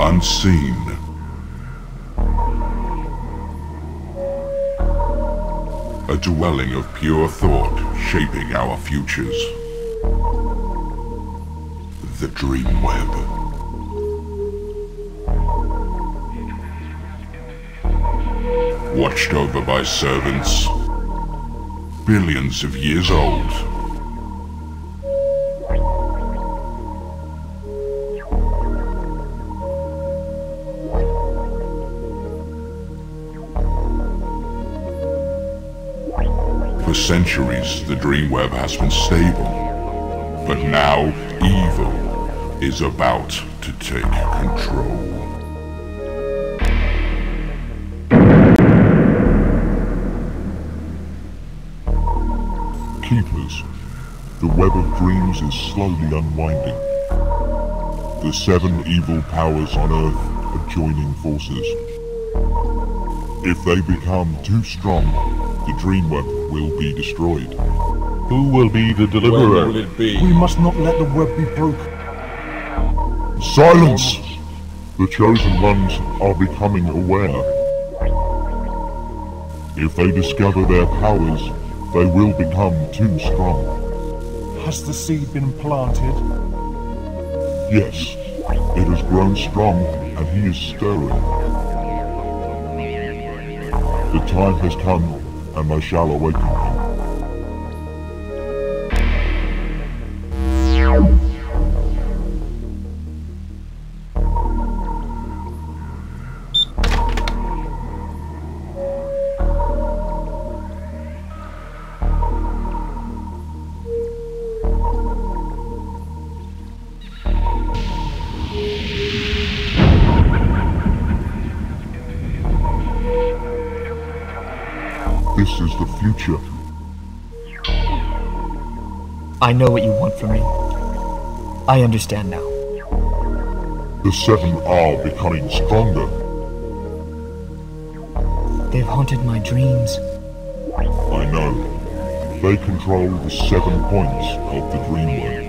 unseen. A dwelling of pure thought shaping our futures. The Dream Web. Watched over by servants, billions of years old. Centuries, the dream web has been stable. But now, evil is about to take control. Keepers, the web of dreams is slowly unwinding. The seven evil powers on Earth are joining forces. If they become too strong, the dream web will be destroyed. Who will be the When deliverer? will it be? We must not let the web be broken. Silence! The chosen ones are becoming aware. If they discover their powers, they will become too strong. Has the seed been planted? Yes, it has grown strong and he is stirring. The time has come and I shall awaken I know what you want from me. I understand now. The seven are becoming stronger. They've haunted my dreams. I know. They control the seven points of the Dreamland.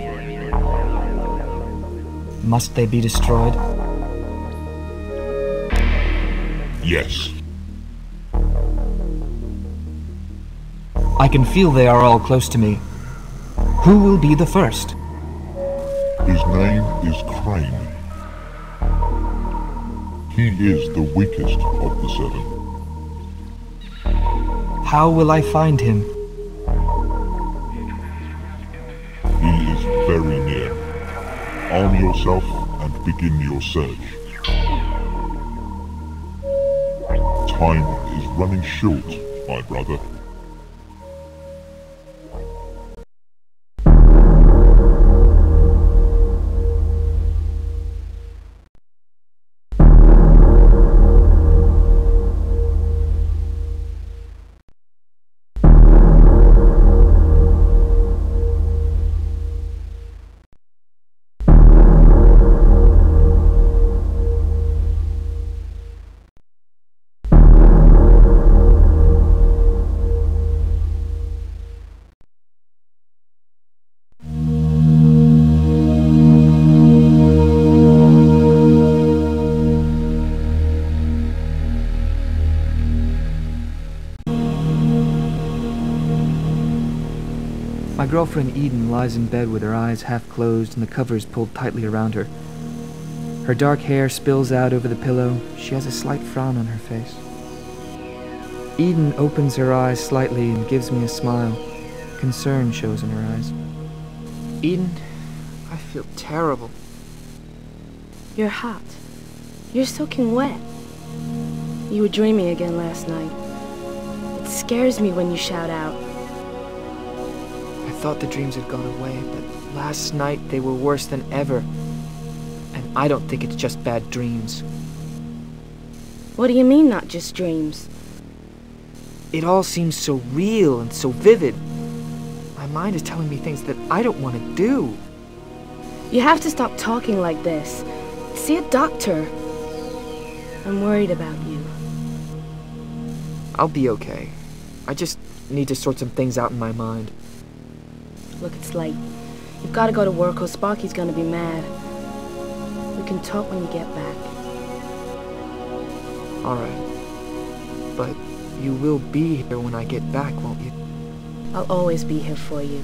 Must they be destroyed? Yes, I can feel they are all close to me. Who will be the first? his name is Crane. He is the weakest of the seven. How will I find him? He is very near. Arm yourself and begin your search. Time is running short, my brother. Girlfriend Eden lies in bed with her eyes half closed and the covers pulled tightly around her. Her dark hair spills out over the pillow. She has a slight frown on her face. Eden opens her eyes slightly and gives me a smile. Concern shows in her eyes. Eden, I feel terrible. You're hot. You're soaking wet. You were dreaming again last night. It scares me when you shout out. I thought the dreams had gone away, but last night they were worse than ever. And I don't think it's just bad dreams. What do you mean, not just dreams? It all seems so real and so vivid. My mind is telling me things that I don't want to do. You have to stop talking like this. See a doctor. I'm worried about you. I'll be okay. I just need to sort some things out in my mind. Look, it's late. You've got to go to work or Sparky's going to be mad. We can talk when you get back. All right. But you will be here when I get back, won't you? I'll always be here for you.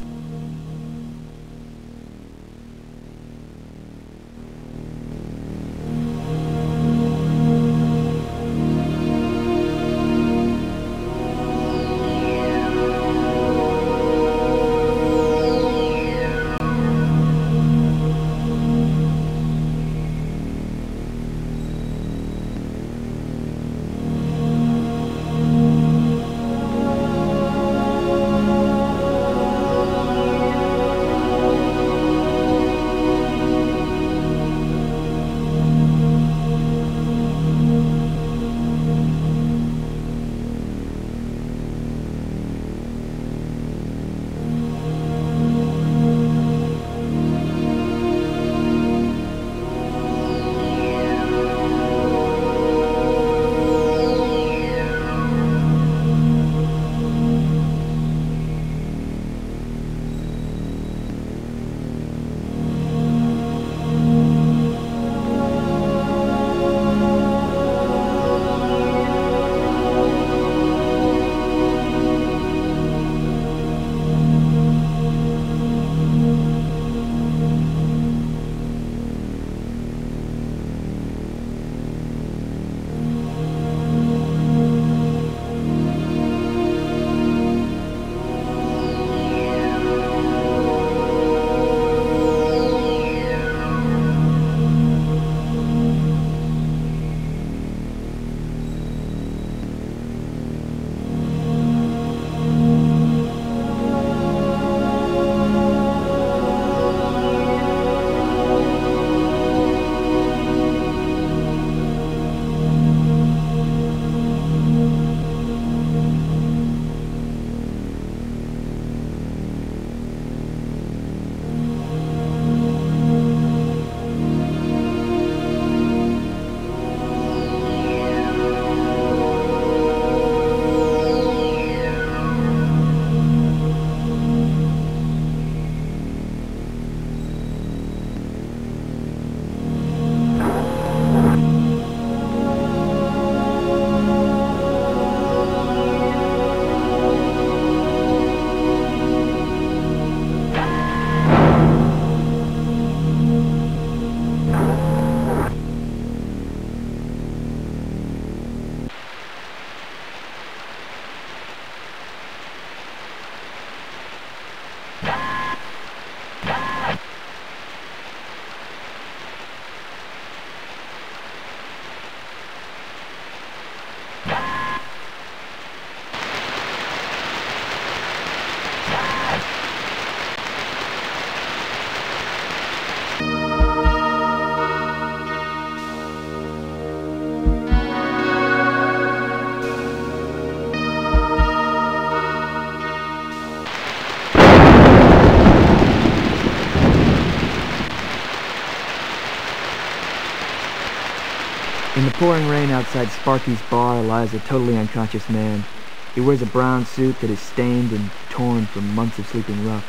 Pouring rain outside Sparky's bar lies a totally unconscious man. He wears a brown suit that is stained and torn from months of sleeping rough.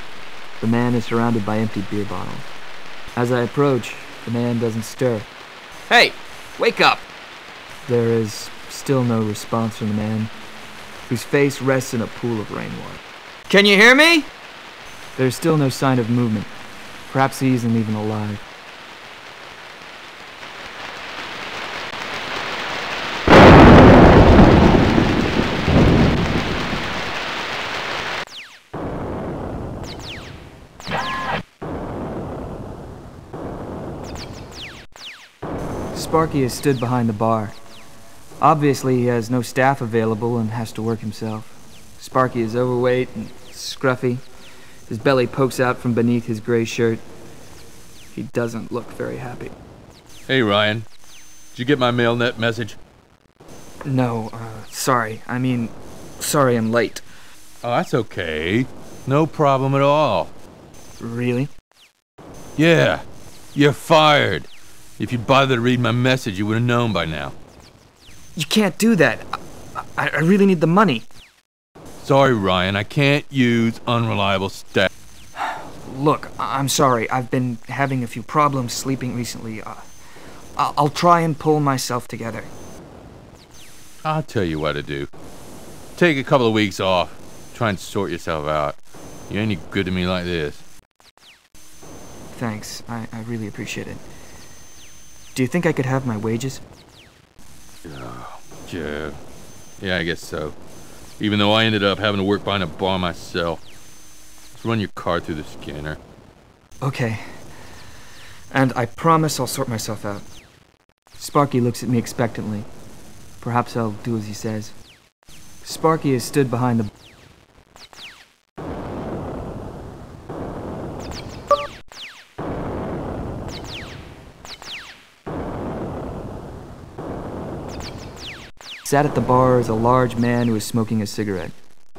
The man is surrounded by empty beer bottles. As I approach, the man doesn't stir. Hey, wake up! There is still no response from the man, whose face rests in a pool of rainwater. Can you hear me? There is still no sign of movement. Perhaps he isn't even alive. Sparky has stood behind the bar. Obviously, he has no staff available and has to work himself. Sparky is overweight and scruffy. His belly pokes out from beneath his gray shirt. He doesn't look very happy. Hey, Ryan. Did you get my MailNet message? No, uh, sorry. I mean, sorry I'm late. Oh, that's okay. No problem at all. Really? Yeah, you're fired. If you'd bothered to read my message, you would have known by now. You can't do that. I, I really need the money. Sorry, Ryan, I can't use unreliable staff. Look, I'm sorry. I've been having a few problems sleeping recently. Uh, I'll, I'll try and pull myself together. I'll tell you what to do. Take a couple of weeks off. Try and sort yourself out. You ain't any good to me like this. Thanks. I, I really appreciate it. Do you think I could have my wages? Oh, yeah. Yeah, I guess so. Even though I ended up having to work behind a bar myself. Just run your card through the scanner. Okay. And I promise I'll sort myself out. Sparky looks at me expectantly. Perhaps I'll do as he says. Sparky has stood behind the. Sat at the bar is a large man who is smoking a cigarette.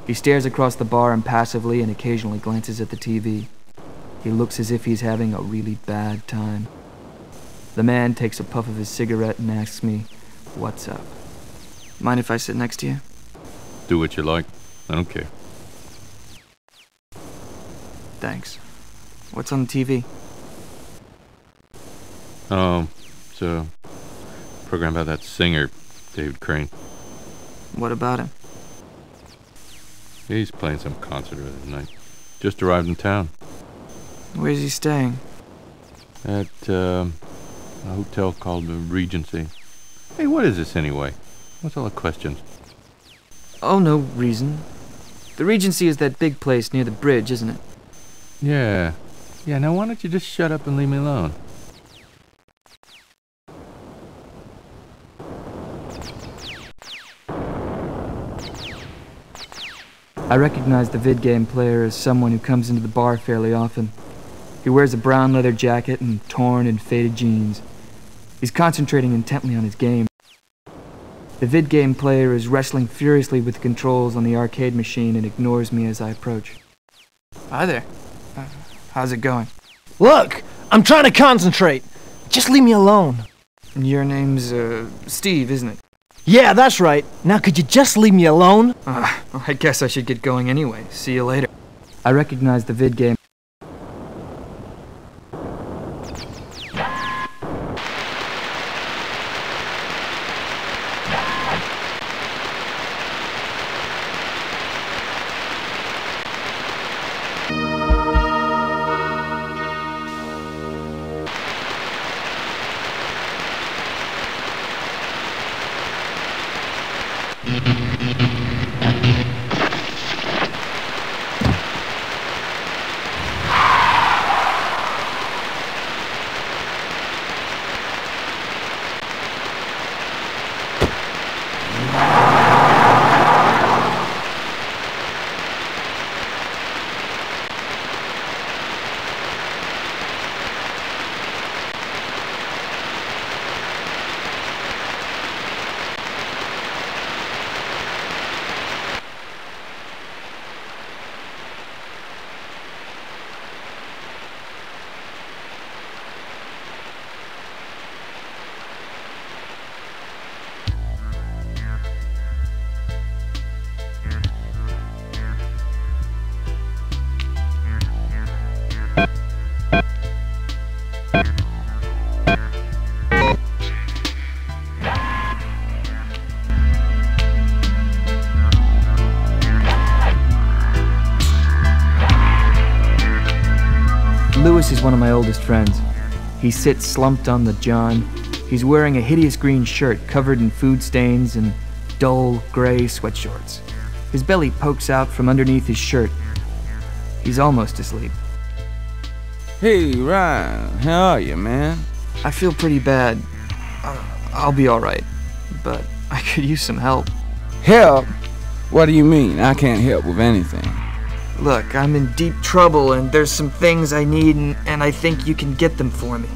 He stares across the bar impassively and occasionally glances at the TV. He looks as if he's having a really bad time. The man takes a puff of his cigarette and asks me, What's up? Mind if I sit next to you? Do what you like. I don't care. Thanks. What's on the TV? Um, so program about that singer, David Crane. What about him? He's playing some concert the night. Just arrived in town. Where's he staying? At um, a hotel called the Regency. Hey, what is this anyway? What's all the questions? Oh, no reason. The Regency is that big place near the bridge, isn't it? Yeah. Yeah, now why don't you just shut up and leave me alone? I recognize the vid game player as someone who comes into the bar fairly often. He wears a brown leather jacket and torn and faded jeans. He's concentrating intently on his game. The vid game player is wrestling furiously with the controls on the arcade machine and ignores me as I approach. Hi there. Uh, how's it going? Look, I'm trying to concentrate. Just leave me alone. Your name's, uh, Steve, isn't it? Yeah, that's right. Now could you just leave me alone? Uh, I guess I should get going anyway. See you later. I recognize the vid game. One of my oldest friends. He sits slumped on the john. He's wearing a hideous green shirt covered in food stains and dull gray sweatshorts. His belly pokes out from underneath his shirt. He's almost asleep. Hey, Ryan, how are you, man? I feel pretty bad. Uh, I'll be alright, but I could use some help. Help? What do you mean? I can't help with anything. Look, I'm in deep trouble and there's some things I need, and, and I think you can get them for me.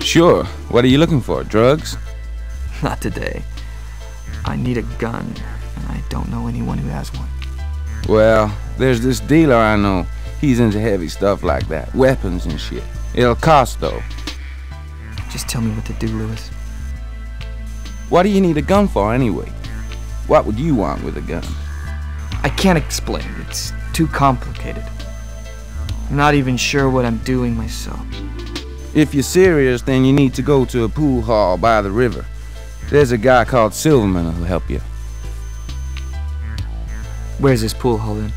Sure. What are you looking for? Drugs? Not today. I need a gun, and I don't know anyone who has one. Well, there's this dealer I know. He's into heavy stuff like that, weapons and shit. It'll cost though. Just tell me what to do, Lewis. What do you need a gun for anyway? What would you want with a gun? I can't explain. It's too complicated. I'm not even sure what I'm doing myself. If you're serious, then you need to go to a pool hall by the river. There's a guy called Silverman who'll help you. Where's this pool hall in?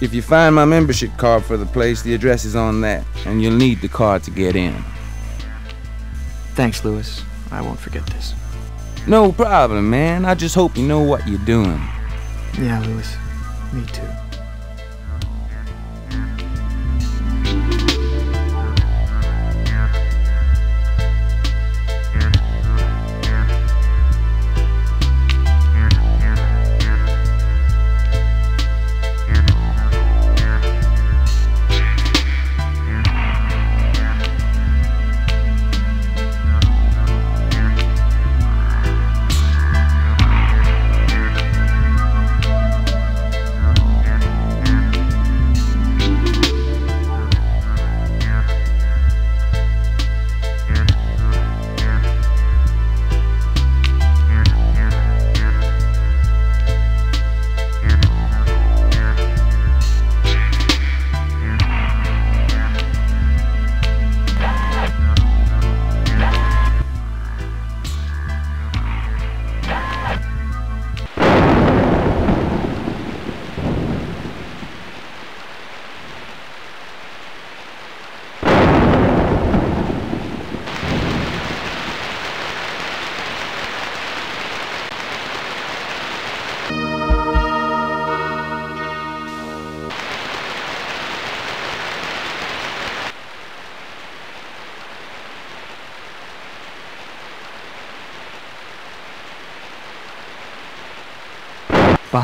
If you find my membership card for the place, the address is on that, and you'll need the card to get in. Thanks, Lewis. I won't forget this. No problem, man. I just hope you know what you're doing. Yeah, Lewis. Me too.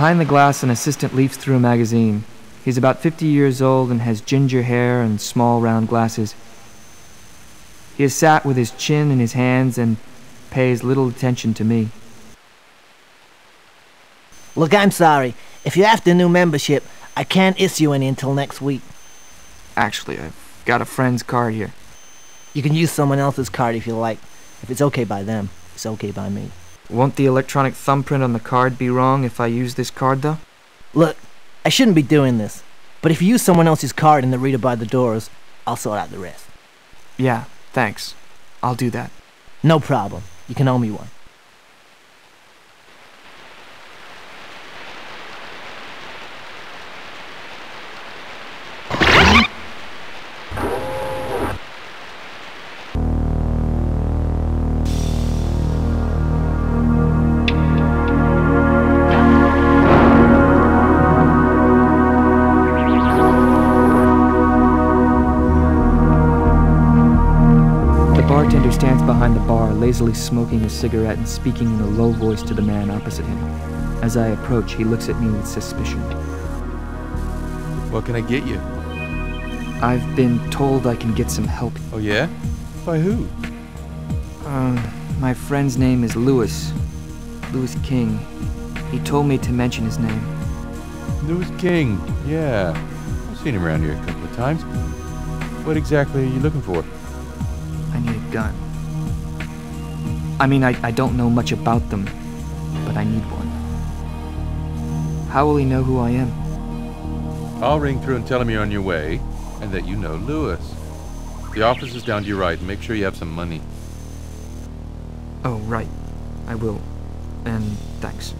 Behind the glass, an assistant leafs through a magazine. He's about 50 years old and has ginger hair and small round glasses. He has sat with his chin in his hands and pays little attention to me. Look, I'm sorry. If you're after new membership, I can't issue any until next week. Actually, I've got a friend's card here. You can use someone else's card if you like. If it's okay by them, it's okay by me. Won't the electronic thumbprint on the card be wrong if I use this card, though? Look, I shouldn't be doing this, but if you use someone else's card in the reader by the doors, I'll sort out the rest. Yeah, thanks. I'll do that. No problem. You can owe me one. Lazily smoking a cigarette and speaking in a low voice to the man opposite him. As I approach, he looks at me with suspicion. What can I get you? I've been told I can get some help. Oh, yeah? By who? Uh, my friend's name is Lewis. Lewis King. He told me to mention his name. Lewis King. Yeah. I've seen him around here a couple of times. What exactly are you looking for? I need a gun. I mean, I, I don't know much about them, but I need one. How will he know who I am? I'll ring through and tell him you're on your way, and that you know Lewis. The office is down to your right. Make sure you have some money. Oh, right. I will. And thanks.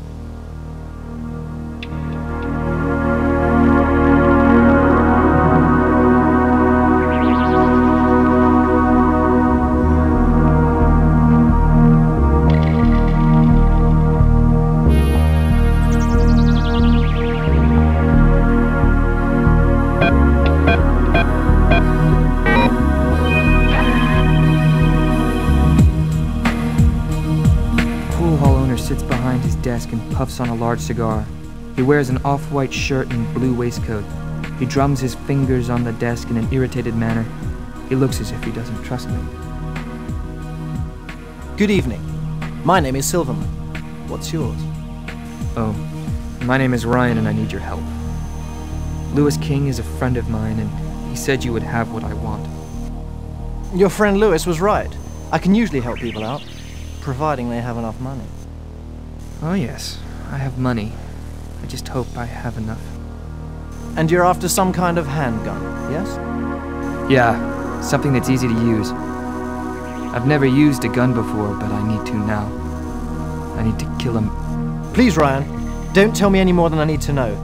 On a large cigar. He wears an off-white shirt and blue waistcoat. He drums his fingers on the desk in an irritated manner. He looks as if he doesn't trust me. Good evening. My name is Silverman. What's yours? Oh, my name is Ryan and I need your help. Lewis King is a friend of mine and he said you would have what I want. Your friend Lewis was right. I can usually help people out, providing they have enough money. Oh, yes, I have money. I just hope I have enough. And you're after some kind of handgun, yes? Yeah, something that's easy to use. I've never used a gun before, but I need to now. I need to kill him. Please, Ryan, Don't tell me any more than I need to know.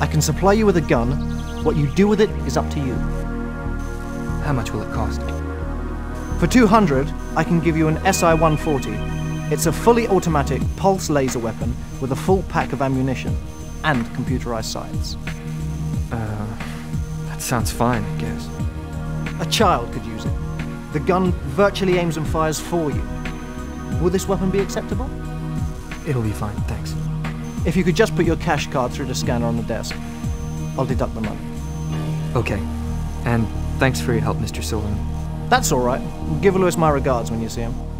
I can supply you with a gun. What you do with it is up to you. How much will it cost? For 200, I can give you an SI-140. It's a fully automatic pulse laser weapon with a full pack of ammunition and computerized sights. Uh, that sounds fine, I guess. A child could use it. The gun virtually aims and fires for you. Will this weapon be acceptable? It'll be fine, thanks. If you could just put your cash card through the scanner on the desk, I'll deduct the money. Okay. And thanks for your help, Mr. Silverman. That's all right. Give Lewis my regards when you see him.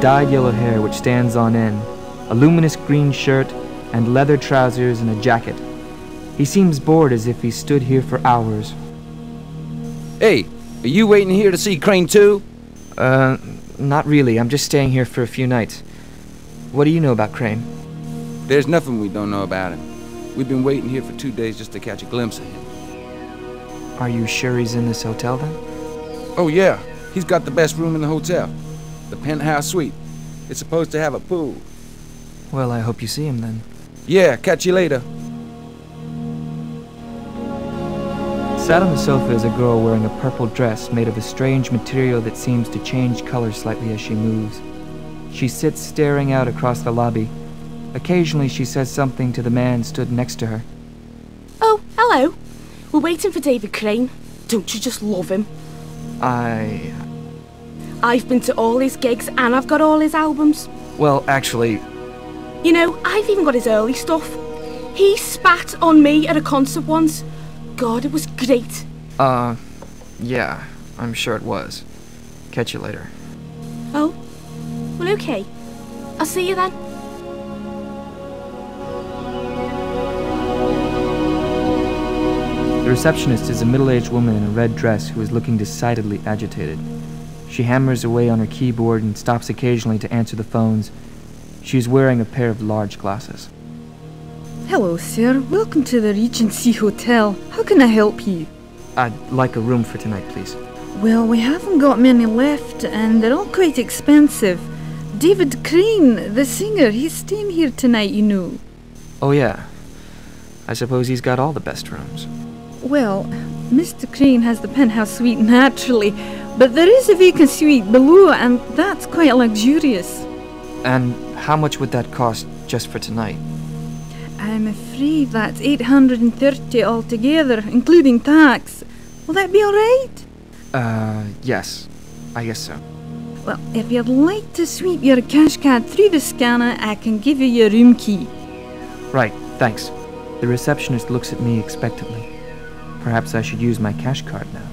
Dyed yellow hair which stands on end, a luminous green shirt, and leather trousers and a jacket. He seems bored as if he stood here for hours. Hey, are you waiting here to see Crane too? Uh, not really. I'm just staying here for a few nights. What do you know about Crane? There's nothing we don't know about him. We've been waiting here for two days just to catch a glimpse of him. Are you sure he's in this hotel then? Oh, yeah. He's got the best room in the hotel. The penthouse suite. It's supposed to have a pool. Well, I hope you see him then. Yeah, catch you later. Sat on the sofa is a girl wearing a purple dress made of a strange material that seems to change color slightly as she moves. She sits staring out across the lobby. Occasionally she says something to the man stood next to her. Oh, hello. We're waiting for David Crane. Don't you just love him? I... I've been to all his gigs and I've got all his albums. Well, actually, You know, I've even got his early stuff. He spat on me at a concert once. God, it was great. uh, yeah, I'm sure it was. Catch you later. Oh, well, okay. I'll see you then. The receptionist is a middle-aged woman in a red dress who is looking decidedly agitated. She hammers away on her keyboard and stops occasionally to answer the phones. She is wearing a pair of large glasses. Hello, sir. Welcome to the Regency Hotel. How can I help you? I'd like a room for tonight, please. Well, we haven't got many left, and they're all quite expensive. David Crane, the singer, he's staying here tonight, you know. Oh, yeah. I suppose he's got all the best rooms. Well, Mr. Crane has the penthouse suite naturally, but there is a vacant suite below, and that's quite luxurious. And how much would that cost just for tonight? I'm afraid that's 830 altogether, including tax. Will that be all right? Uh, yes. I guess so. Well, if you'd like to sweep your cash card through the scanner, I can give you your room key. Right, thanks. The receptionist looks at me expectantly. Perhaps I should use my cash card now.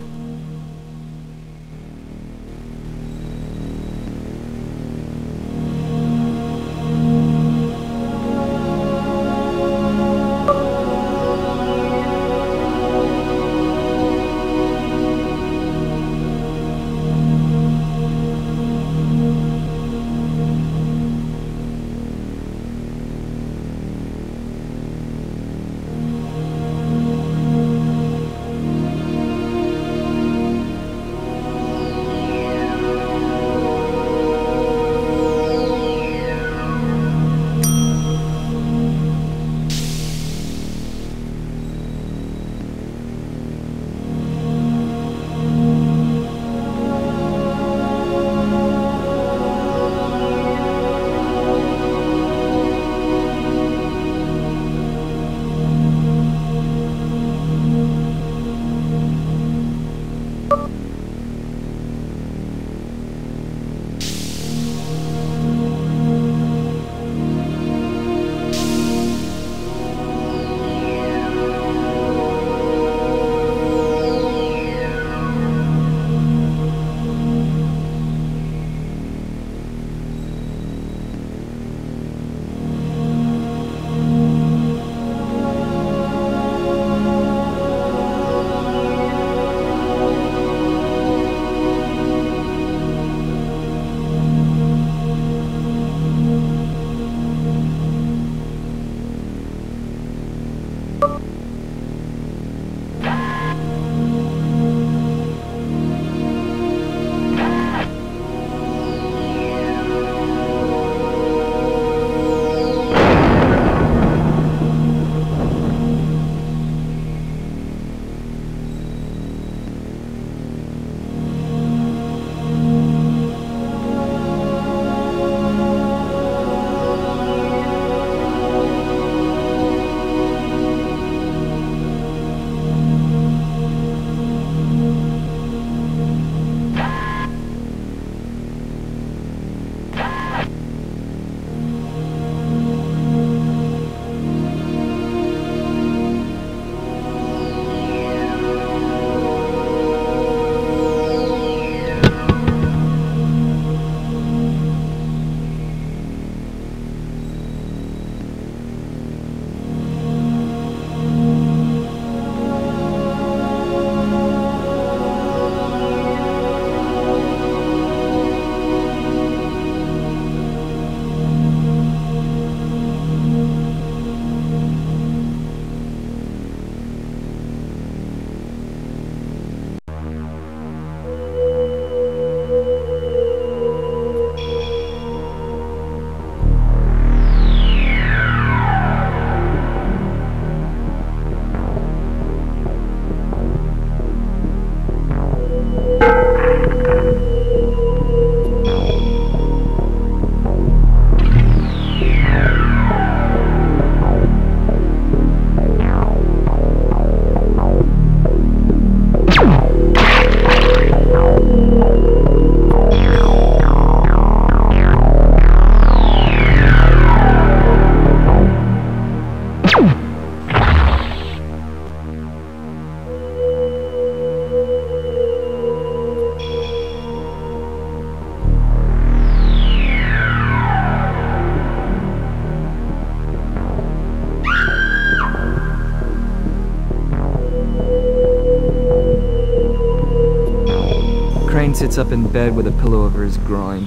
Sits up in bed with a pillow over his groin.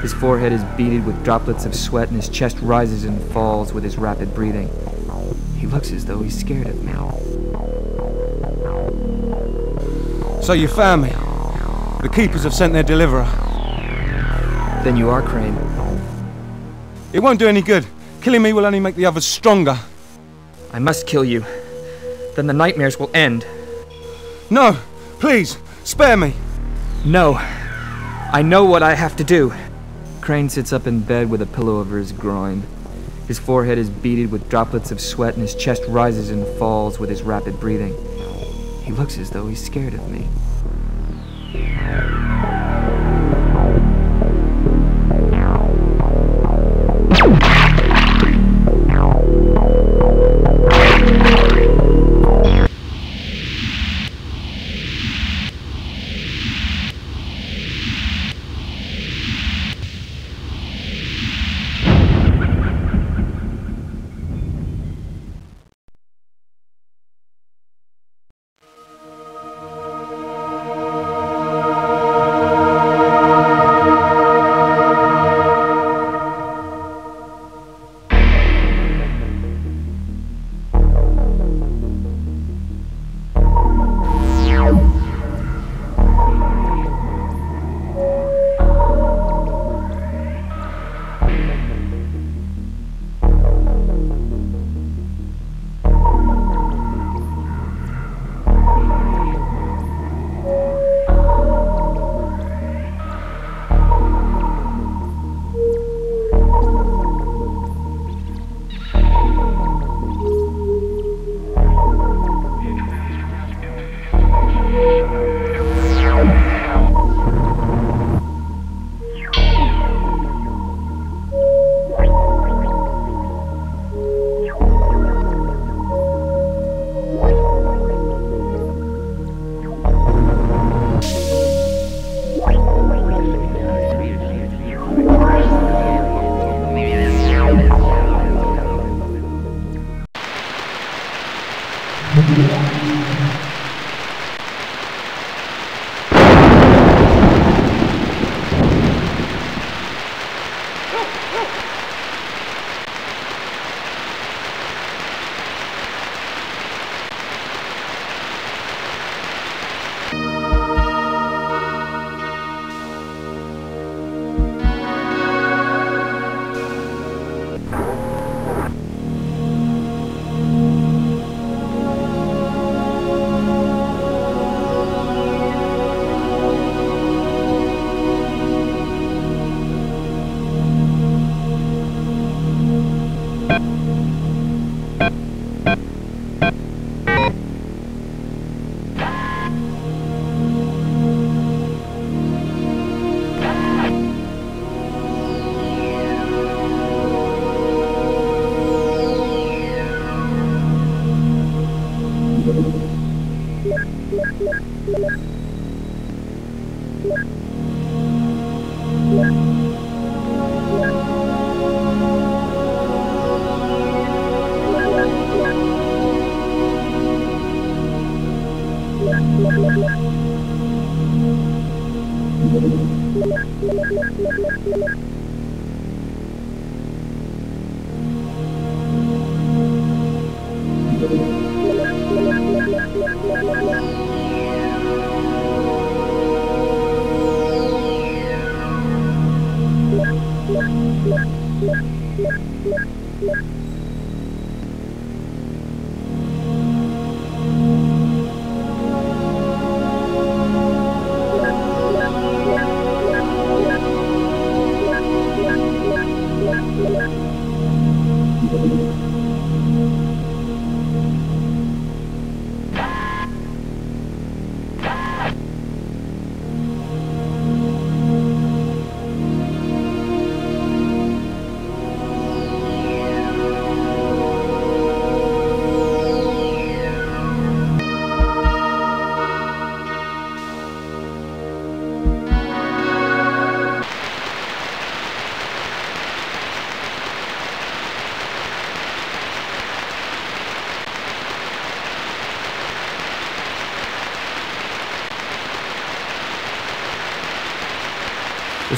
His forehead is beaded with droplets of sweat and his chest rises and falls with his rapid breathing. He looks as though he's scared of me. So you found me. The keepers have sent their deliverer. Then you are Crane. It won't do any good. Killing me will only make the others stronger. I must kill you. Then the nightmares will end. No! Please! Spare me! No. I know what I have to do. Crane sits up in bed with a pillow over his groin. His forehead is beaded with droplets of sweat and his chest rises and falls with his rapid breathing. He looks as though he's scared of me.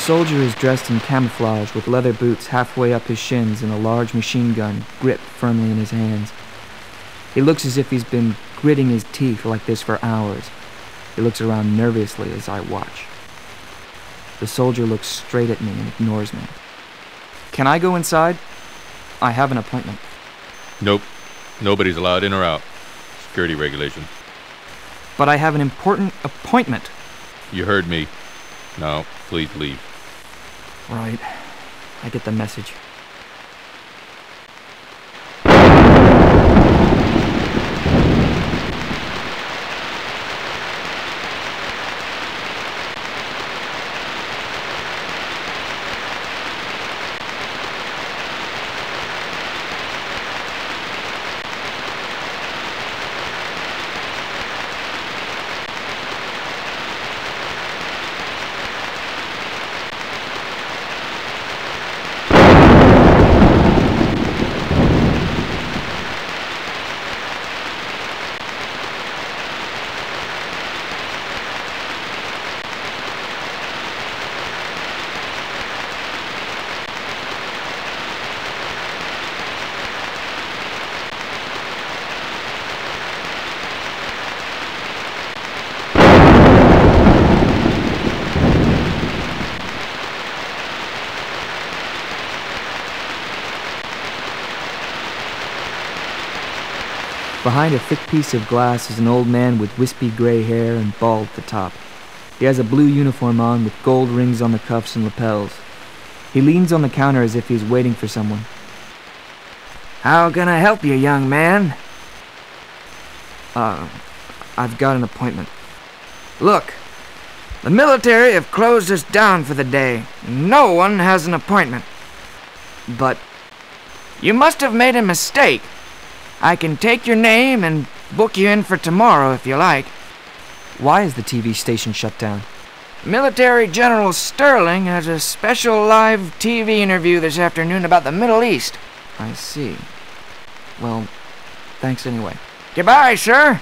Soldier is dressed in camouflage with leather boots halfway up his shins and a large machine gun gripped firmly in his hands. He looks as if he's been gritting his teeth like this for hours. He looks around nervously as I watch. The soldier looks straight at me and ignores me. Can I go inside? I have an appointment. Nope. Nobody's allowed in or out. Security regulation. But I have an important appointment. You heard me. No, please leave. Right. I get the message. Behind a thick piece of glass is an old man with wispy gray hair and bald at the top. He has a blue uniform on with gold rings on the cuffs and lapels. He leans on the counter as if he's waiting for someone. How can I help you, young man? Uh, I've got an appointment. Look, the military have closed us down for the day. No one has an appointment. But you must have made a mistake. I can take your name and book you in for tomorrow if you like. Why is the TV station shut down? Military General Sterling has a special live TV interview this afternoon about the Middle East. I see. Well, thanks anyway. Goodbye, sir.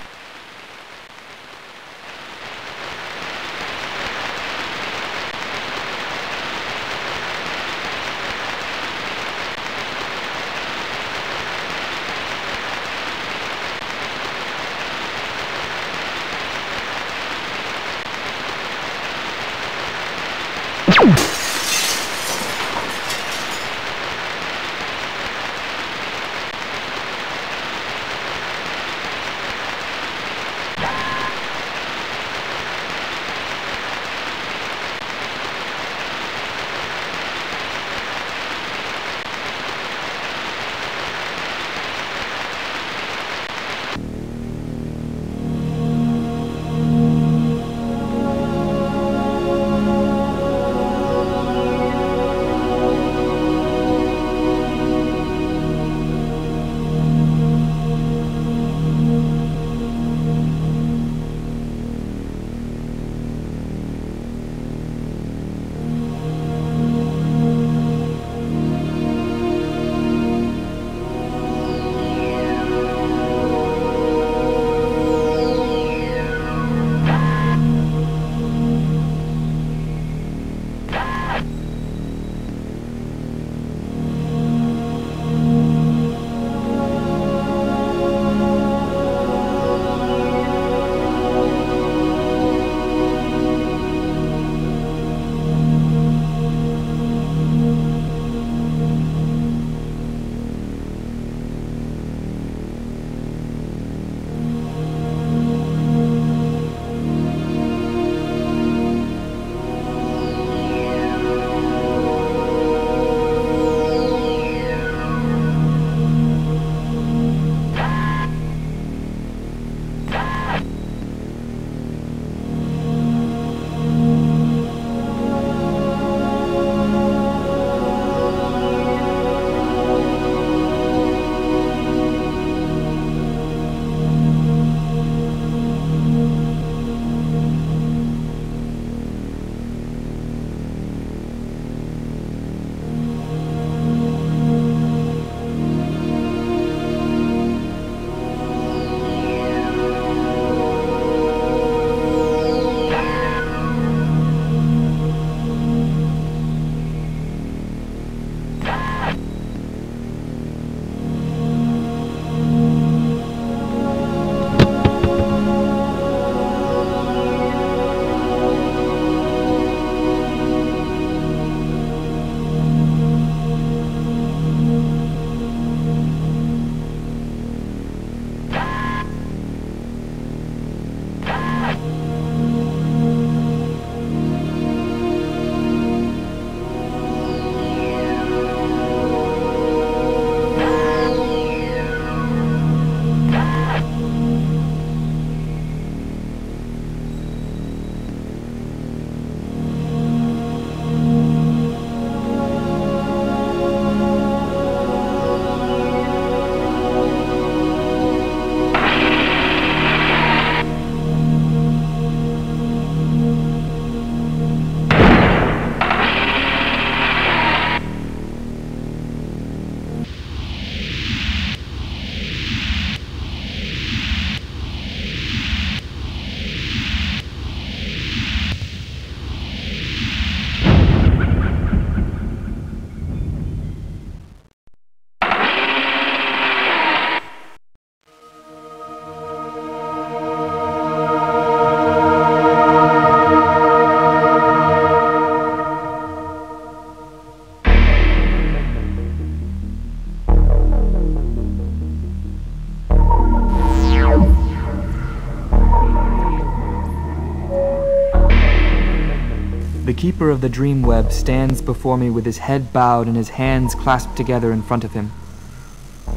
Keeper of the dream web stands before me with his head bowed and his hands clasped together in front of him.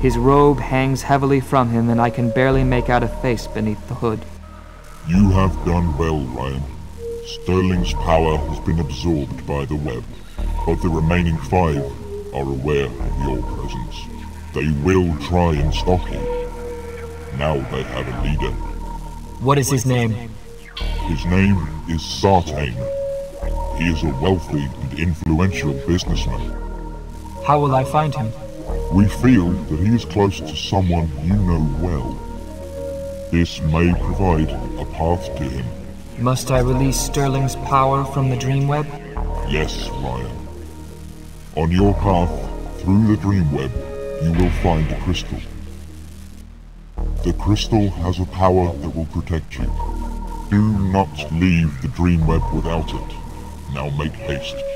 His robe hangs heavily from him, and I can barely make out a face beneath the hood. You have done well, Ryan. Sterling's power has been absorbed by the web, but the remaining five are aware of your presence. They will try and stop you. Now they have a leader. What is his name? His name is Sartain. He is a wealthy and influential businessman. How will I find him? We feel that he is close to someone you know well. This may provide a path to him. Must I release Sterling's power from the dream web? Yes, Ryan. On your path through the dream web, you will find a crystal. The crystal has a power that will protect you. Do not leave the dream web without it. Now make haste.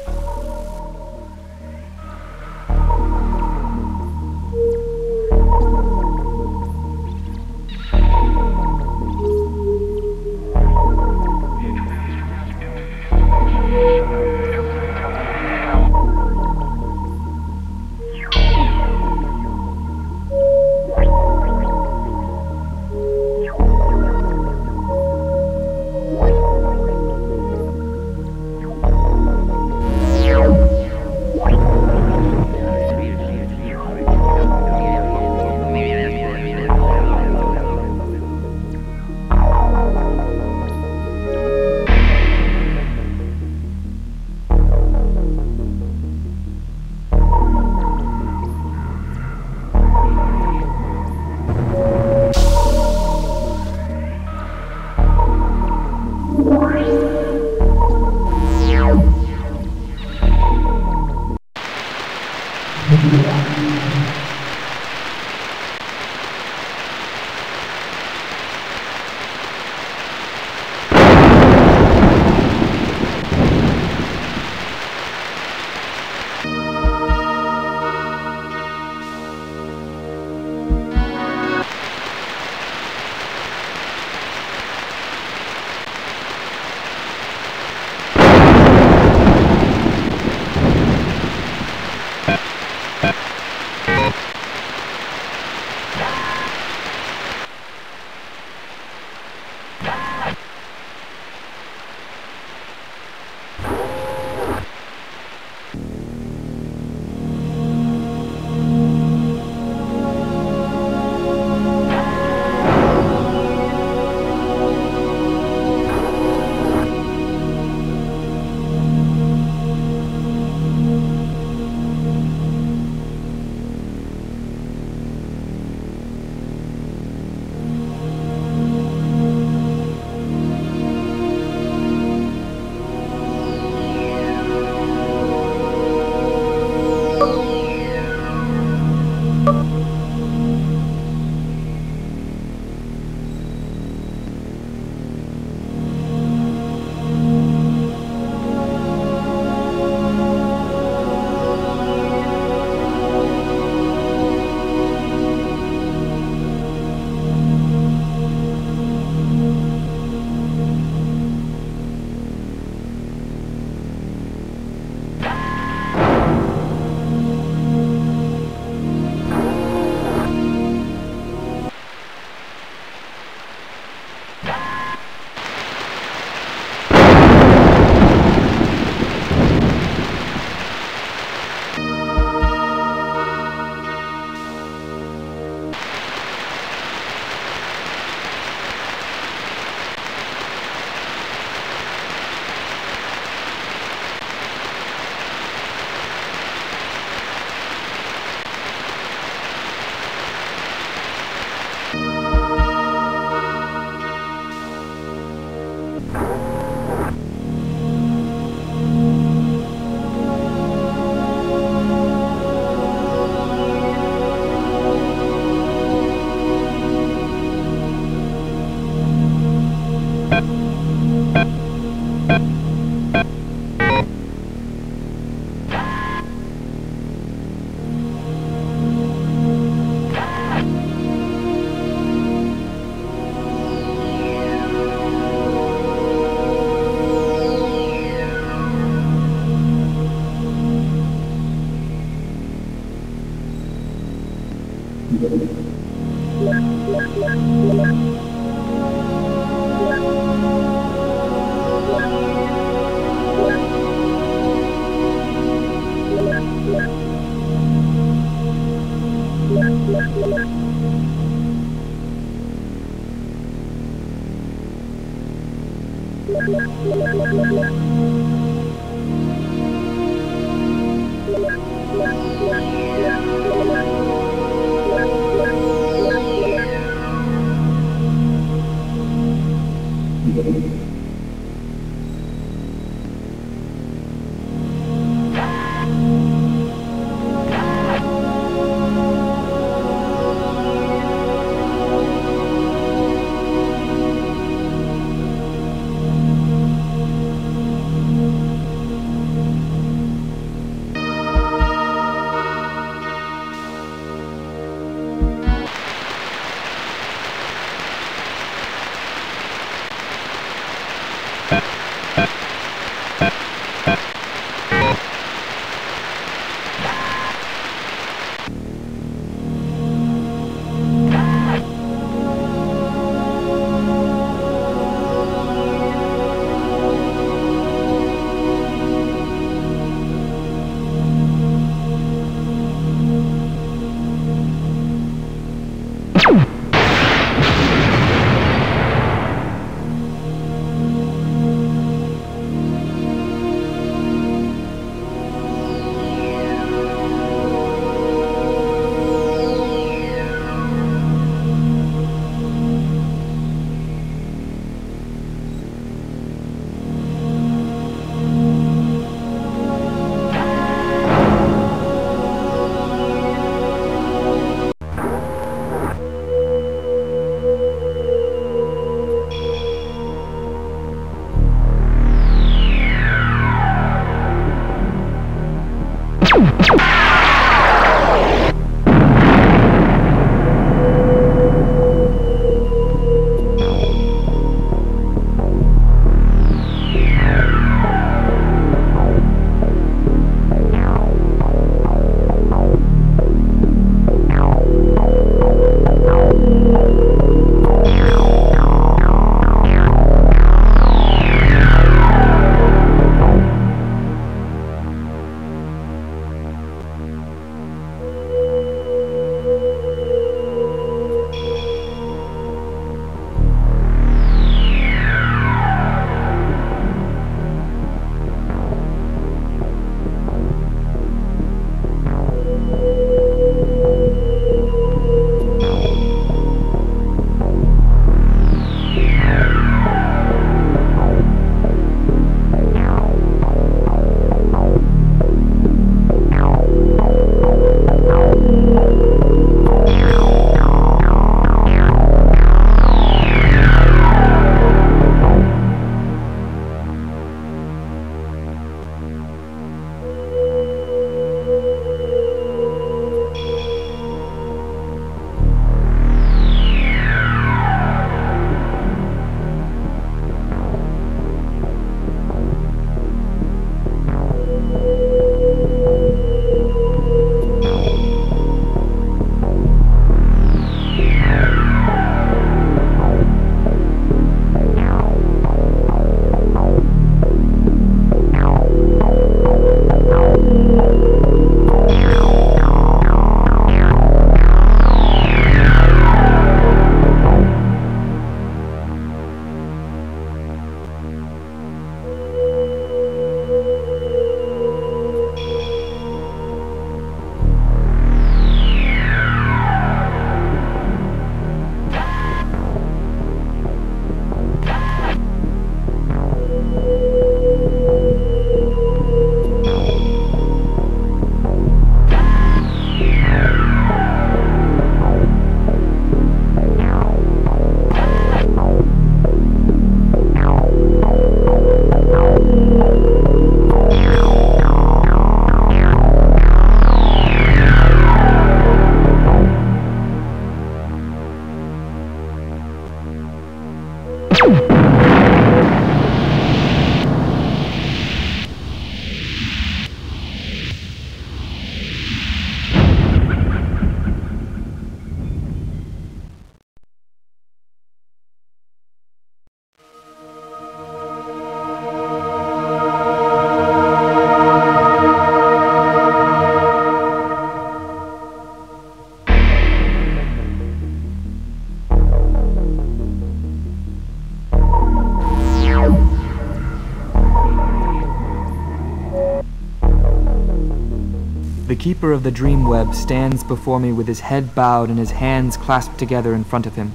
Keeper of the dream web stands before me with his head bowed and his hands clasped together in front of him.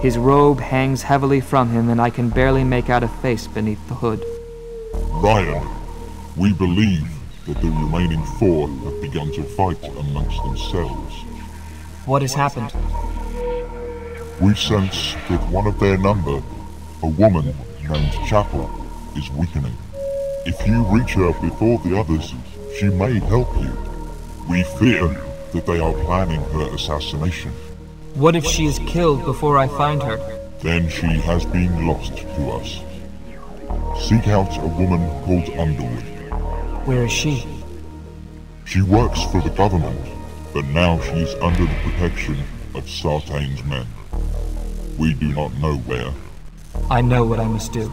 His robe hangs heavily from him, and I can barely make out a face beneath the hood. Ryan, we believe that the remaining four have begun to fight amongst themselves. What has happened? We sense that one of their number, a woman named Chapel, is weakening. If you reach her before the others, she may help you. We fear that they are planning her assassination. What if she is killed before I find her? Then she has been lost to us. Seek out a woman called Underwood. Where is she? She works for the government, but now she is under the protection of Sartain's men. We do not know where. I know what I must do.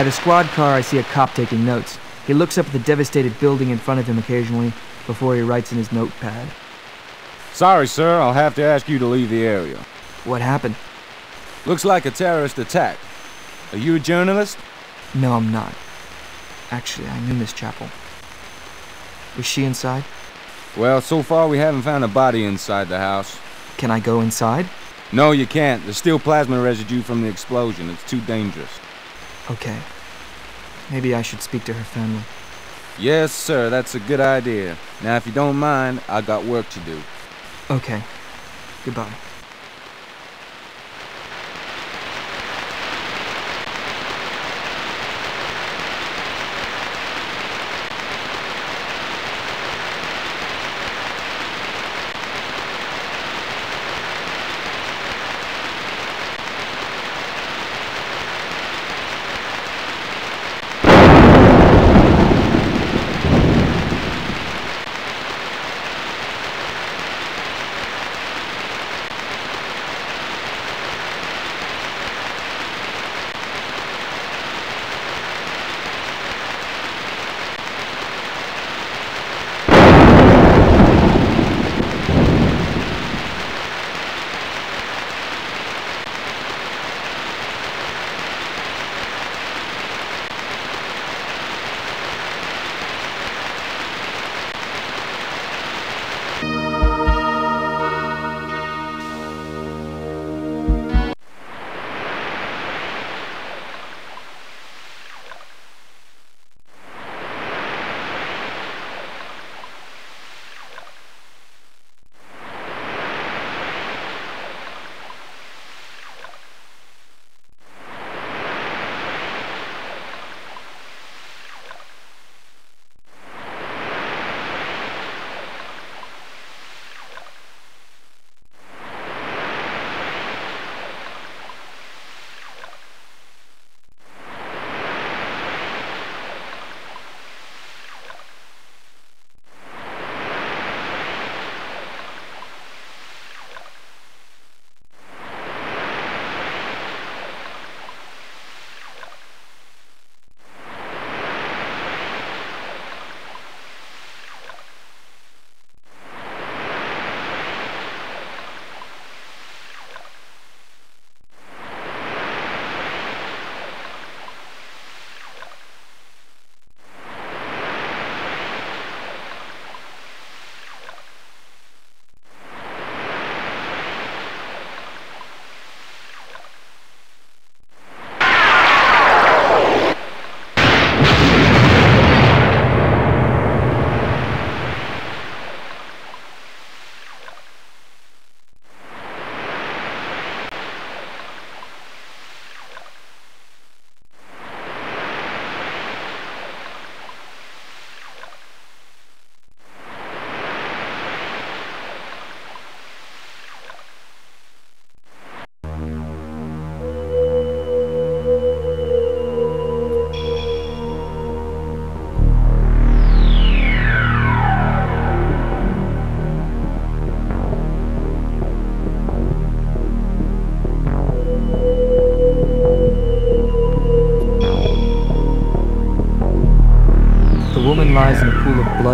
By the squad car, I see a cop taking notes. He looks up at the devastated building in front of him occasionally before he writes in his notepad. Sorry, sir, I'll have to ask you to leave the area. What happened? Looks like a terrorist attack. Are you a journalist? No, I'm not. Actually, I knew Miss Chapel. Was she inside? Well, so far we haven't found a body inside the house. Can I go inside? No, you can't. There's still plasma residue from the explosion. It's too dangerous. Okay. Maybe I should speak to her family. Yes, sir, that's a good idea. Now, if you don't mind, I got work to do. Okay. Goodbye.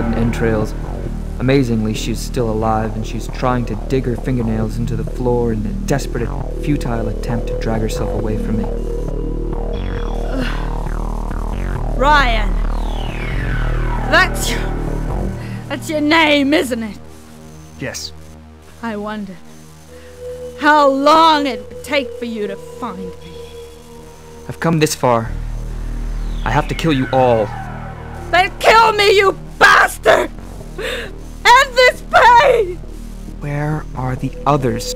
Pool of blood and entrails. Amazingly, she's still alive, and she's trying to dig her fingernails into the floor in a desperate, futile attempt to drag herself away from me. Ryan. That's your. That's your name, isn't it? Yes. I wondered how long it would take for you to find me. I've come this far. I have to kill you all. Then kill me, you End this pain! Where are the others?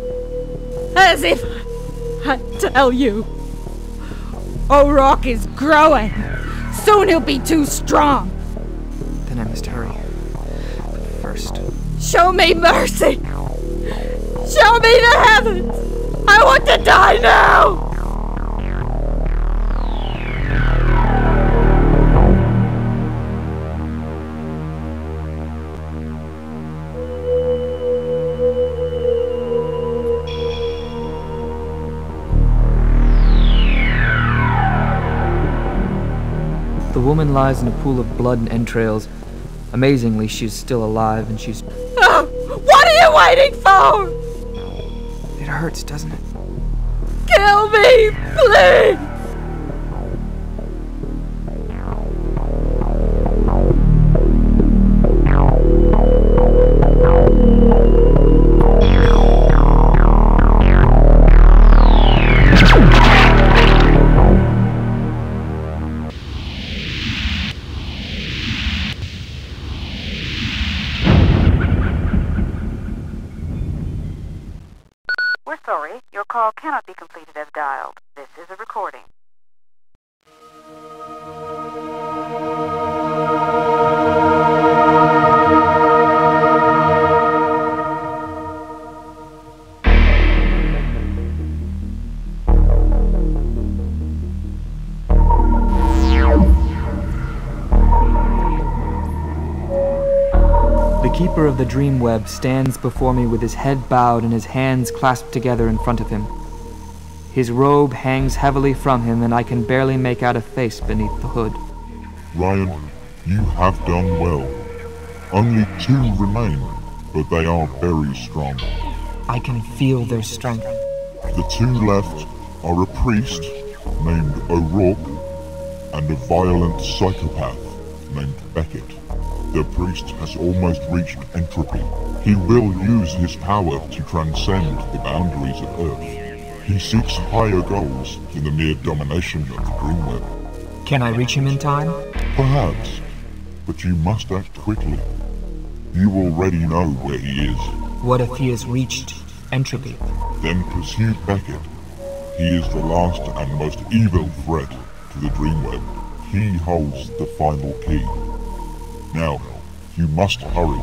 As if I tell you. Oh, O'Rourke is growing. Soon he'll be too strong. Then I must hurry. But first. Show me mercy! Show me the heavens! I want to die now! Woman lies in a pool of blood and entrails. Amazingly, she's still alive and she's. Oh, what are you waiting for? It hurts, doesn't it? Kill me, please! The keeper of the dream web stands before me with his head bowed and his hands clasped together in front of him. His robe hangs heavily from him, and I can barely make out a face beneath the hood. Ryan, you have done well. Only two remain, but they are very strong. I can feel their strength. The two left are a priest named O'Rourke and a violent psychopath named Beckett. The priest has almost reached entropy. He will use his power to transcend the boundaries of Earth. He seeks higher goals than the mere domination of the Dreamweb. Can I reach him in time? Perhaps, but you must act quickly. You already know where he is. What if he has reached entropy? Then pursue Beckett. He is the last and most evil threat to the Dreamweb. He holds the final key. Now, you must hurry.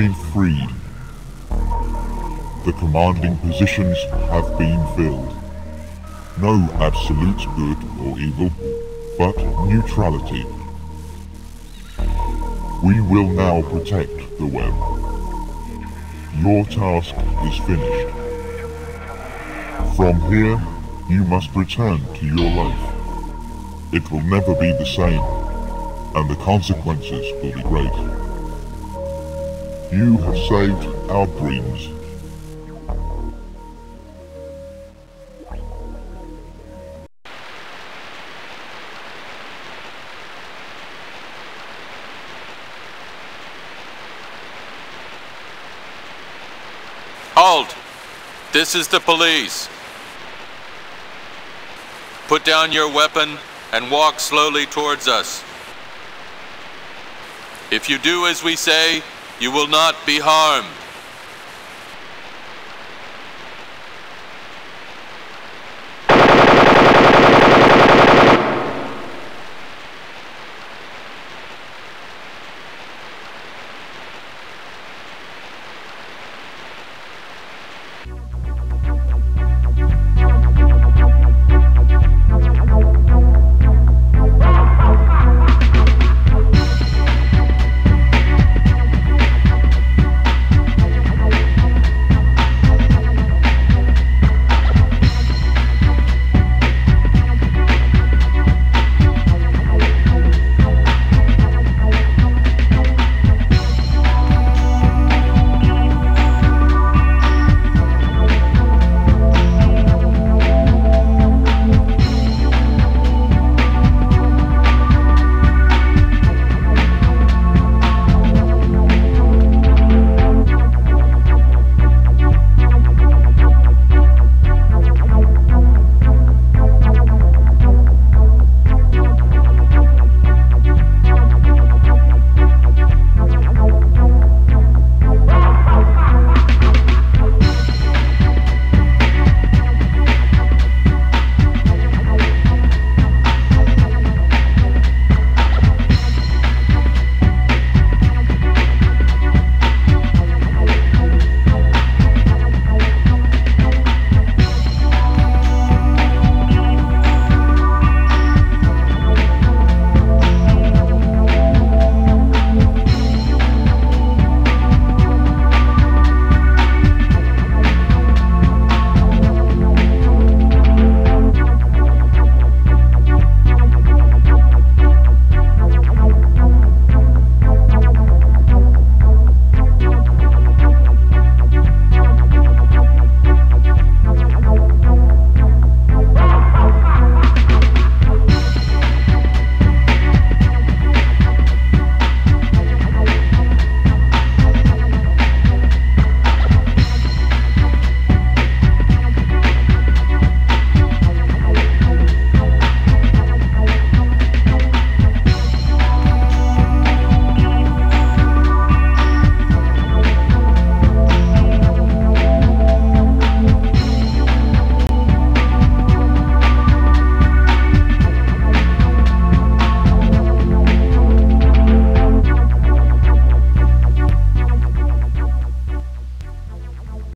been freed. The commanding positions have been filled. No absolute good or evil, but neutrality. We will now protect the web. Your task is finished. From here, you must return to your life. It will never be the same, and the consequences will be great. You have saved our dreams. Halt! This is the police. Put down your weapon and walk slowly towards us. If you do as we say, you will not be harmed.